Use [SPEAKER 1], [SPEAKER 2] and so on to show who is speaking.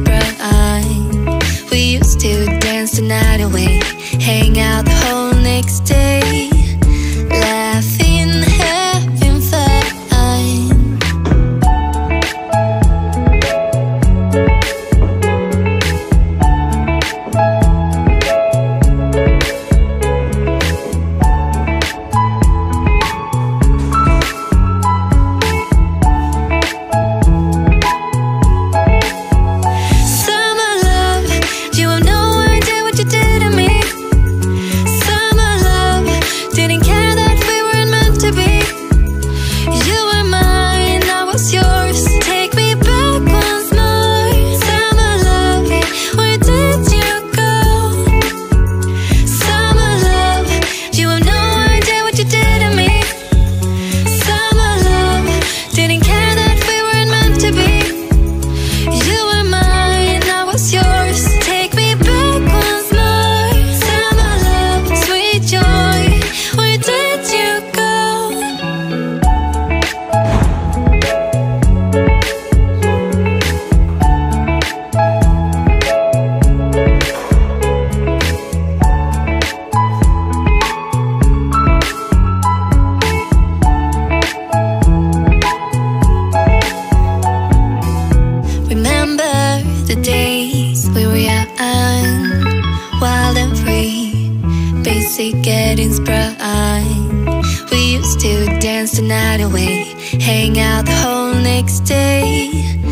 [SPEAKER 1] bright We used to dance the night away Hang out the whole next day. the days we were young, wild and free, basic getting sprung. We used to dance the night away, hang out the whole next day.